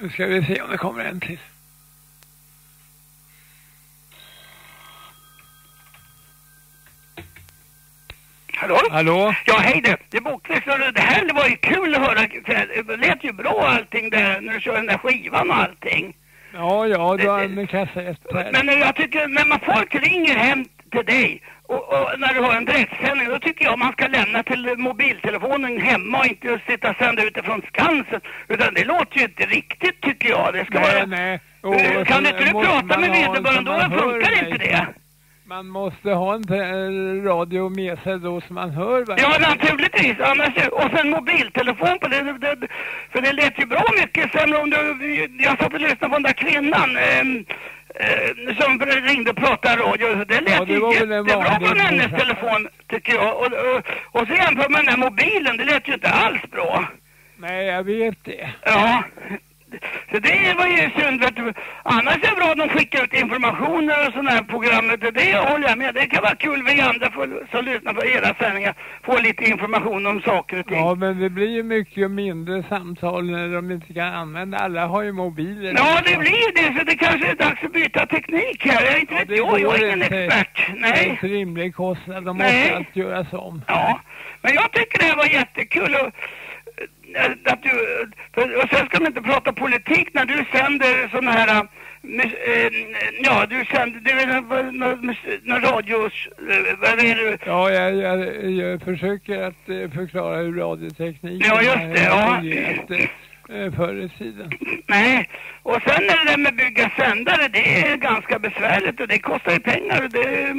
Nu ska vi se om det kommer en till. Hallå? Hallå? Ja, hej det. Det är Det här det var ju kul att höra. Det lät ju bra allting där när du kör den där skivan och allting. Ja, ja, du har en kassett här. Men jag tycker när man folk ringer hem till dig och, och när du har en direktsändning då tycker jag man ska lämna till mobiltelefonen hemma och inte sitta och sända utifrån Skansen. Utan det låter ju inte riktigt tycker jag. Det ska Nej, vara... nej. Och kan inte du prata med vederbörande då? Funkar inte det? Man måste ha en radio med sig då så man hör varandra. Ja, naturligtvis. Annars, och sen mobiltelefon på det, det. För det lät ju bra mycket sämre om du... Jag satt och lyssnade på den där kvinnan. ehm, eh, som ringde och pratade radio. Det lät Ja, det ju jättebra från hennes telefon. tycker jag. Och, och, och så jämför med den där mobilen. Det lät ju inte alls bra. Nej, jag vet det. Ja. Så det var ju synd. Vet du. Annars är det bra att de skickar ut informationer och sådana här program. du. Det håller jag med. Det kan vara kul vi andra får, som lyssnar på era sändningar får lite information om saker och ting. Ja, men det blir ju mycket mindre samtal när de inte kan använda. Alla har ju mobiler. Ja, det blir det. Så det kanske är dags att byta teknik här. Jag är inte vet jag. Jag är ingen expert. Det Nej. är en rimlig kostnad. De Nej. måste allt göras om. Ja, men jag tycker det här var jättekul och, att du, för, och sen ska man inte prata politik när du sänder sådana här, mus- eh, ja du sänder, det är väl någon radios, eh, vad är det? Ja, jag, jag, jag försöker att förklara hur radiotekniken Ja, just det, ja. fungerat förr i tiden. Nej, och sen är det där med bygga sändare, det är ganska besvärligt och det kostar ju pengar och det...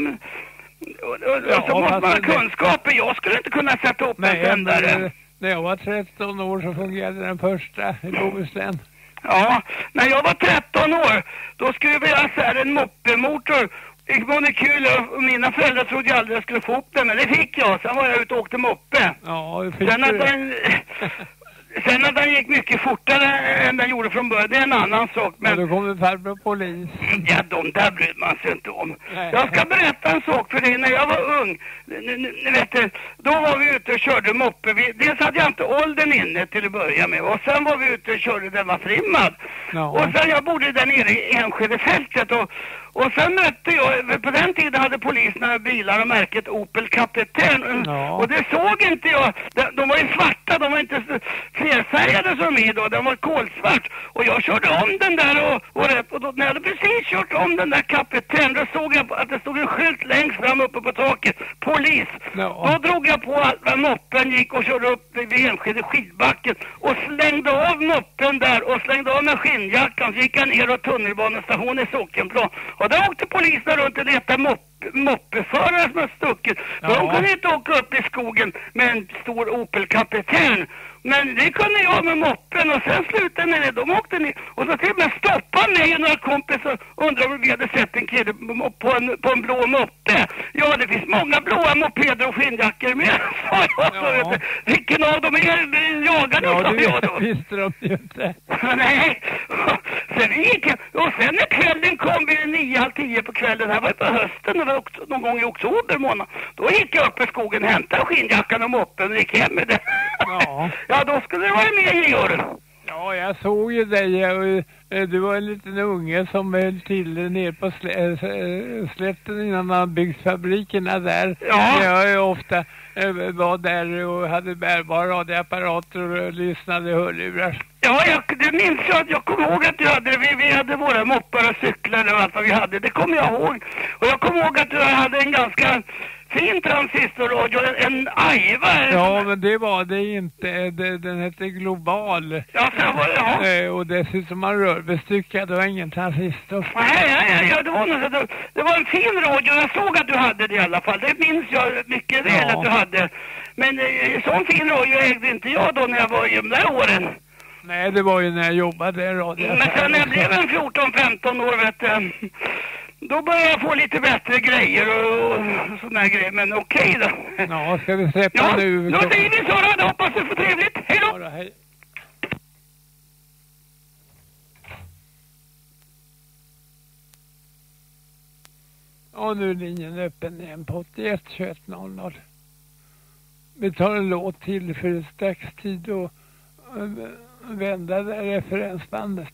Och, och, och Ja, så måste man ha kunskaper. Jag skulle inte kunna sätta upp en Nej, sändare. men, när jag var 13 år så fungerade den första i Bohuslän. Ja, när jag var 13 år, då skruvade jag isär en moppemotor i molekyl och mina föräldrar trodde jag aldrig jag skulle få upp den, men det fick jag. Sen var jag ute och åkte moppe. Ja, det fick Sen du. den, sen att den gick mycket fortare än den gjorde från början, det är en annan sak. Men... Ja, då kommer farbror polis. Ja, de där bryr man sig inte om. Nej. Jag ska berätta en sak för dig. När jag var ung, nu vet du, då var vi ute och körde moppe. Vi, dels hade jag inte åldern inne till att börja med. Och sen var vi ute och körde, den var frimmad. Ja. Och sen, jag bodde där nere i Enskedefältet och, och sen mötte jag, på den tiden hade poliserna bilar och märket Opel Kapten. Ja. Och det såg inte jag. De, de var ju svarta, de var inte flerfärgade som vi då. De var kolsvart. Och jag körde om den där och, och, rätt, och då, när jag hade precis kört om den där Kapten, då såg jag att det stod en skylt längst fram uppe på taket. Polis. Ja. Då drog jag på moppen gick och körde upp vid Enskede skidbacken och slängde av moppen där och slängde av med skinnjackan så gick jag ner och tunnelbanestationen i Sockenplan. Och där åkte poliserna runt och letade mopp moppeförare som har stuckit. Ja. de kunde inte åka upp i skogen med en stor Opel Kapten. Men det kunde jag med moppen och sen slutade med det. De åkte ner och så till och med stoppade mig och några kompisar och undrade om vi hade sett en kille på en, på en blå moppe. Ja, det finns många blåa mopeder och skinnjackor med, sa jag. Ja. Vilken av dem är det jagade, Ja, sa jag då. visste de ju inte. Nej, sen gick jag, och sen när kvällen kom vid nio, på kvällen, här var på hösten, det var också, någon gång i oktober månad, då gick jag upp i skogen, hämtade skinnjackan och moppen och gick hem med den. Ja. ja, då skulle det vara med Georg. Ja, jag såg ju dig. Eh, Du var en liten unge som höll till nere på slä, äh, slätten innan man byggt fabrikerna där. Ja. Jag ofta eh, var där och hade bärbara radioapparater och lyssnade hörlurar. Ja, jag, det minns jag att jag kommer ihåg att du hade det. Vi, vi hade våra moppar och cyklar och allt vad vi hade. Det kommer jag ihåg. Och jag kommer ihåg att du hade en ganska fin transistorradio, en, Aiva. Ja, men det var det inte. Det, den hette Global. Ja, så var det, ja. Eh, Och dessutom var rörbestyckad. Det var ingen transistor. Nej, ja, ja, det var. Det, det var en fin radio. Jag såg att du hade det i alla fall. Det minns jag mycket väl Ja. att du hade. Men eh, sån fin radio ägde inte jag då när jag var i de där åren. Nej, det var ju när jag jobbade i radio. Men sen när jag blev en 14-15 år, vet du, då började jag få lite bättre grejer och, och sådana här grejer. Men okej då. Ja, ska vi släppa Ja, nu? då säger vi så då. Hoppas du får trevligt. Hej då! Ja, hej. Och nu är linjen öppen igen på 81 21 00. Vi tar en låt till för strax tid att eh, vända det referensbandet.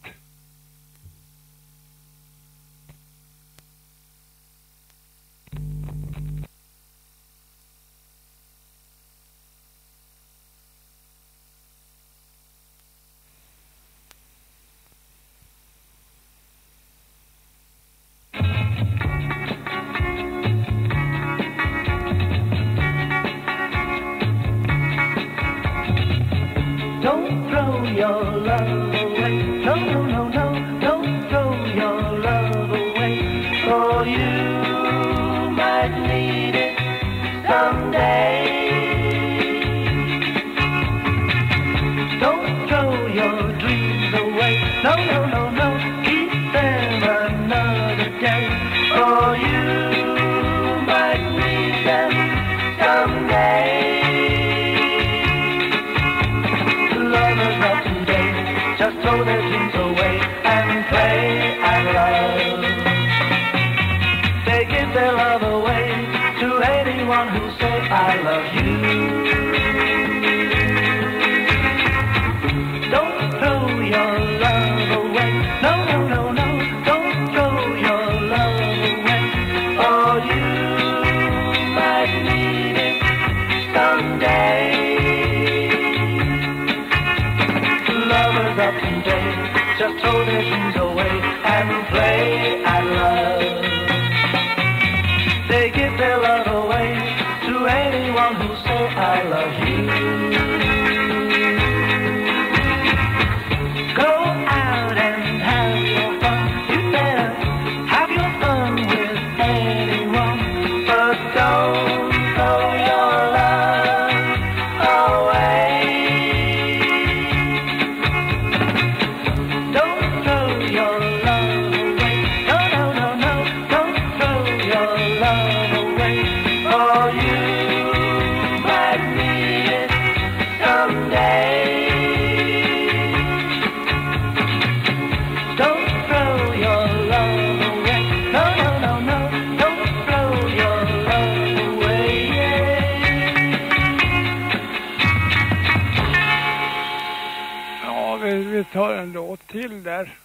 har en låt till där.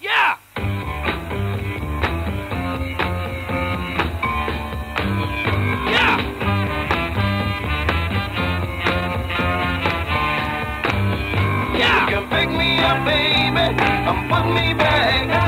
Ja! Yeah! You can pick me up, baby, and put me back.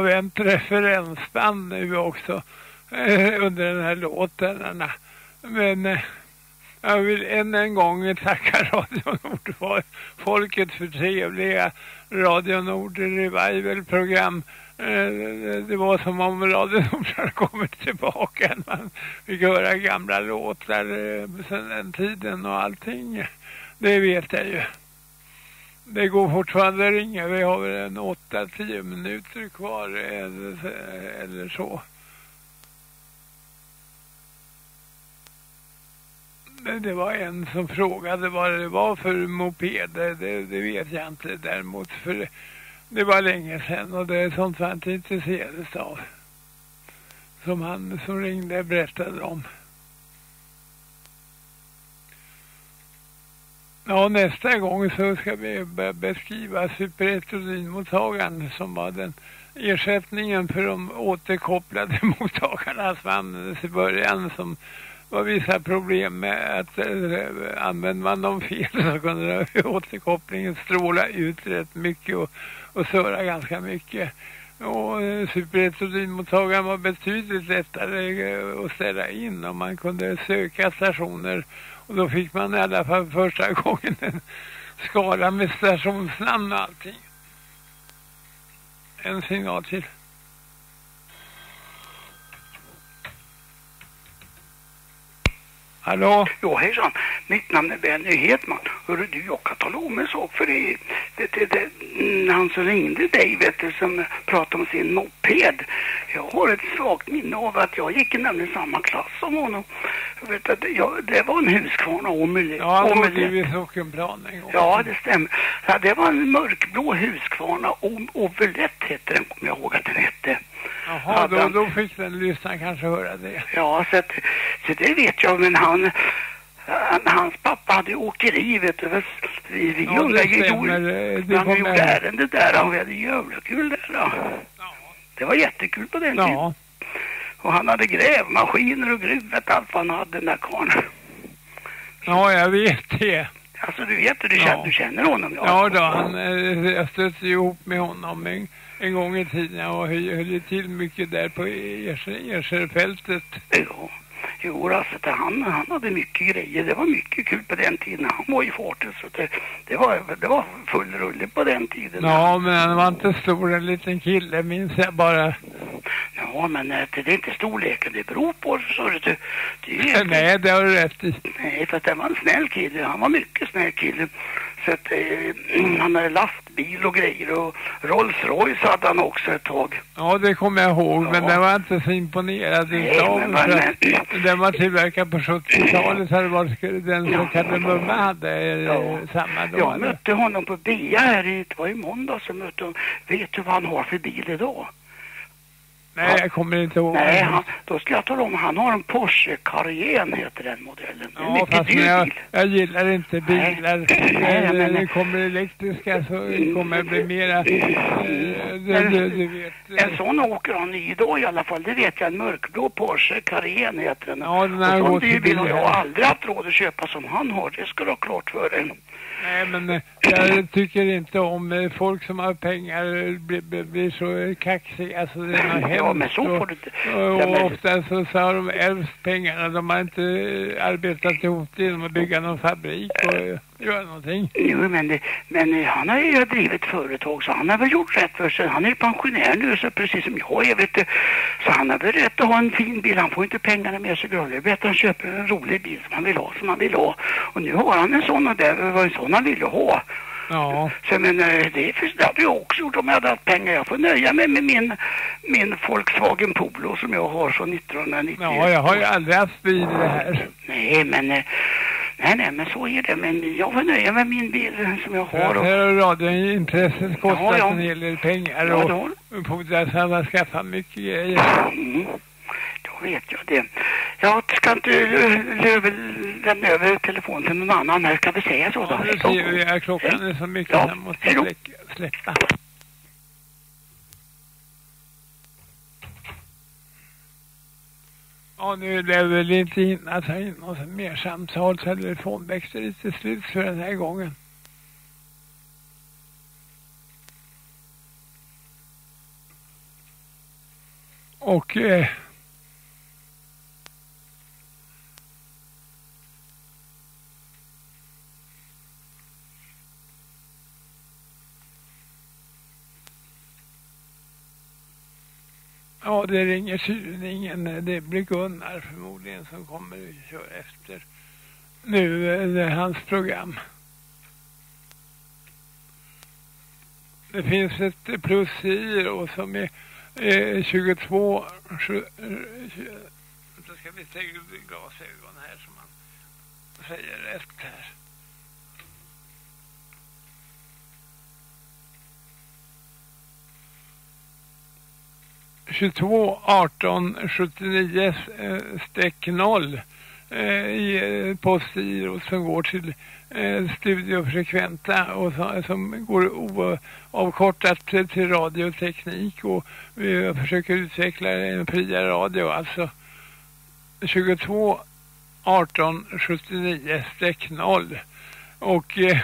har vi ett referensband nu också eh, under den här låten. Men eh, jag vill än en gång tacka Radio Nord för folket för trevliga Radio Nord Revival-program. Eh, det var som om Radio Nord hade kommit tillbaka. Man fick höra gamla låtar sedan den tiden och allting. Det vet jag ju det går fortfarande att ringa. Vi har väl en 8-10 minuter kvar eller, eller så. Det var en som frågade vad det var för moped, Det, det vet jag inte däremot. För det var länge sedan och det är sånt jag inte intresserades av. Som han som ringde berättade om. Ja, nästa gång så ska vi börja beskriva superetrodinmottagaren som var den ersättningen för de återkopplade mottagarna som användes i början som var vissa problem med att eh, äh, använde man dem fel så kunde återkopplingen stråla ut rätt mycket och, och söra ganska mycket. Och eh, superetrodinmottagaren var betydligt lättare eh, att ställa in om man kunde söka stationer och då fick man i alla fall första gången en skara med stationsnamn och allting. En signal till. Hallå? Ja, hejsan. Mitt namn är Benny Hedman. Hörru du, jag kan tala om en sak för dig. Det, det, det, han som ringde dig, vet du, som pratade om sin moped. Jag har ett svagt minne av att jag gick i nämligen samma klass som honom. Vet att jag, det var en Husqvarna Omelette. Ja, han bodde Omelette. vid Sockenplan en gång. Ja, det stämmer. Ja, det var en mörkblå Husqvarna Om- Omelette hette den, kommer jag ihåg att den hette. Jaha, då, då fick den lyssnaren kanske höra det. Ja, så, att, så det vet jag, men han, han hans pappa hade åkeri, vet du. Vi, vi Ja, det unga gjorde, det han gjorde ärende där och vi hade jävla kul där. Då. Det var jättekul på den tiden. Ja. Och han hade grävmaskiner och gruvet, allt vad han hade den där karln. Ja, jag vet det. Alltså du vet det, du, Ja. känner, du känner honom? Ja då, han, eh, jag stötte ju ihop med honom en, en gång i tiden och höll, höll ju till mycket där på Erse- Erserfältet. Jo, jo alltså, det, han, han hade mycket grejer. Det var mycket kul på den tiden. Han var i farten så det, det, var, det var full rulle på den tiden. Ja, men han var inte stor, en liten kille minns jag bara. Ja, men eh, det är inte storleken det beror på, så det, det, det är Nej, det har du rätt i. Nej, för att det var en snäll kille. Han var mycket snäll kille. Så att eh, han hade lastbil och grejer och Rolls Royce hade han också ett tag. Ja, det kommer jag ihåg, men det var jag inte så imponerad utav. Den var tillverkad på 70-talet, hade varit den som Kardemumma hade eh, samma då. Jag mötte honom på Bea här i, det var i måndag så mötte honom. Vet du vad han har för bil idag? Nej, jag kommer inte ihåg. Nej, han, då ska jag tala om, han har en Porsche Cayenne heter den modellen. Ja, mycket fast dyr jag, jag gillar inte bilar. Nej, När men- det kommer elektriska så kommer det bli mera... eh, Du, vet. En sån åker han i idag i alla fall, det vet jag. En mörkblå Porsche Cayenne heter den. Ja, den har och sån dyr bil har jag här. aldrig haft råd att köpa som han har. Det ska du ha klart för dig. Nej, men eh, jag tycker inte om eh, folk som har pengar eh, blir, blir, blir så kaxiga. Alltså det är något. Ja, men så får och, du inte... och, Ja, men- ofta så, så har de ärvt pengarna. De har inte arbetat ihop det genom att bygga någon fabrik och göra någonting. Jo, men, det, men eh, han har ju drivit företag så han har väl gjort rätt för sig. Han är pensionär nu så precis som jag är vet du. Så han har väl rätt att ha en fin bil. Han får inte pengarna med sig. Jag vet att han köper en rolig bil som han vill ha, som han vill ha. Och nu har han en sån och det var en sån han ville ha. Ja. Så men eh, det, är det hade jag också gjort om jag hade haft pengar. Jag får nöja mig med min, min Volkswagen Polo som jag har från 1991. Ja, jag har ju aldrig haft bil det här. Nej, men... Nej, nej, men så är det. Men jag nöja mig med min bil som jag har. Här Och, har radiointresset kostat Ja, ja. en hel del pengar Ja, det och fordras att man skaffar mycket grejer. Mm, då vet jag det. Jag ska inte lämna över telefonen till någon annan här. Ska vi säga så då? Nu ser vi klockan är så mycket Ja, jag måste då. släcka, släppa. Ja, nu lär vi väl inte hinna ta in något mer samtal så telefonväxter är till slut för den här gången. Och eh, Ja, det ringer syrningen. Det blir Gunnar förmodligen som kommer att köra efter nu eh, det är hans program. Det finns ett plus i och som är eh, 22 sju- eh, ska vi ta glasögon här som man säger rätt här. Tjugotvå arton sjuttionio eh, streck noll eh, i eh, postgirot som går till eh, studiofrekventa och så, som går oavkortat till, till radioteknik och vi eh, försöker utveckla en fria radio alltså 22 18 79 streck 0 och eh,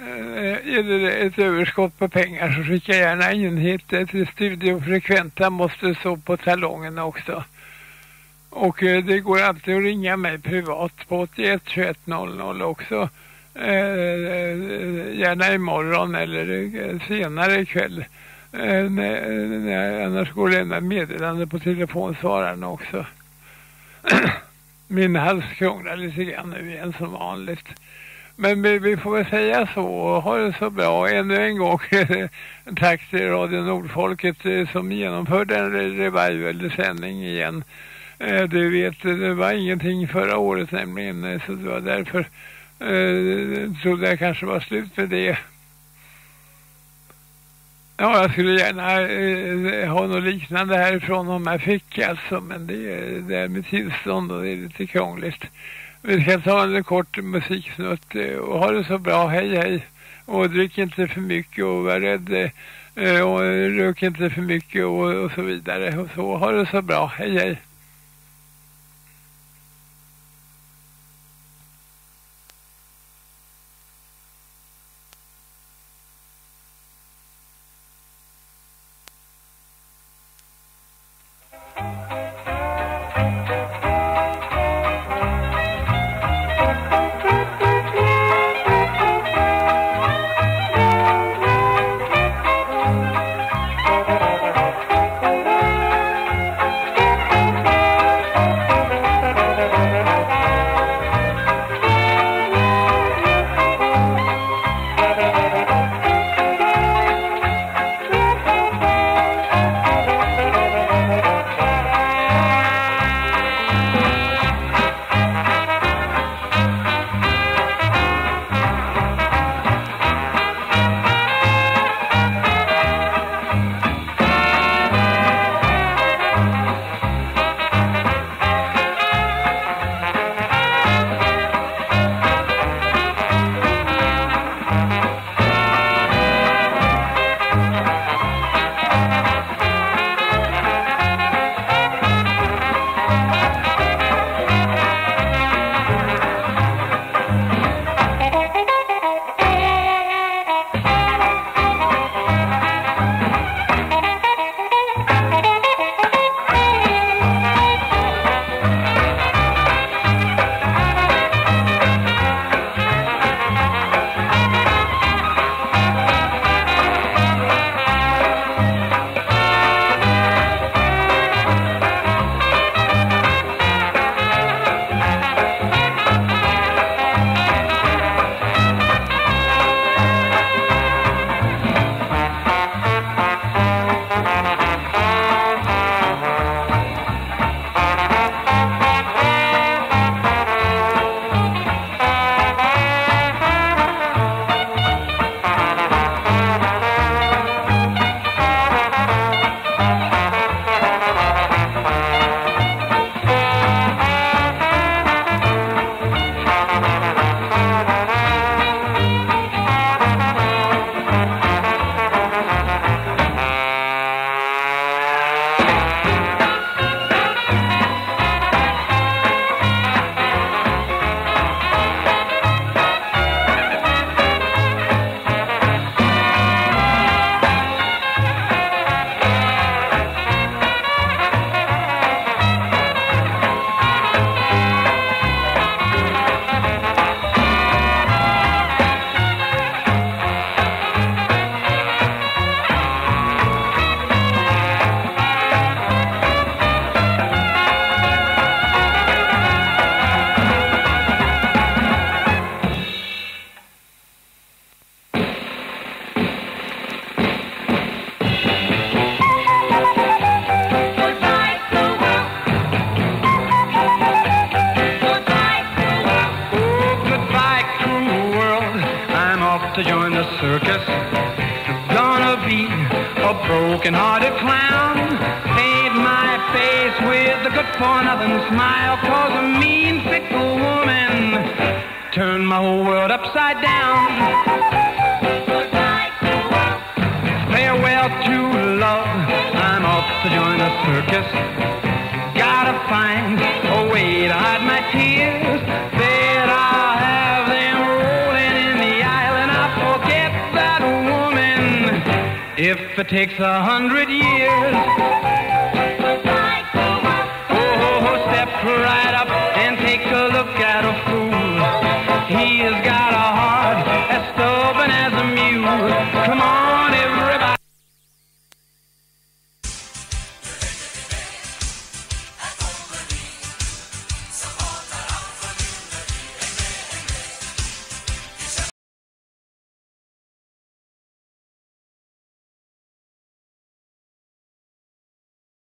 är det ett överskott på pengar så skicka gärna in hit till studiofrekventa måste stå på talongen också. Och eh, det går alltid att ringa mig privat på 81 21 00 också. Eh, gärna imorgon eller eh, senare ikväll. Eh, annars går det lämna meddelande på telefonsvararen också. Min hals krånglar lite grann nu igen som vanligt. Men vi, vi får väl säga så och ha det så bra. Ännu en gång tack till Radio Nordfolket eh, som genomförde en revival-sändning igen. Eh, du vet, det var ingenting förra året nämligen eh, så det var därför eh, trodde jag kanske var slut med det. Ja, jag skulle gärna eh, ha något liknande härifrån om jag fick alltså, men det, är- det är med tillstånd och det är lite krångligt. Vi ska ta en kort musiksnutt eh, och ha det så bra, hej hej. Och drick inte för mycket och var rädd eh, och rök inte för mycket och, och så vidare. Och så, ha det så bra, hej hej.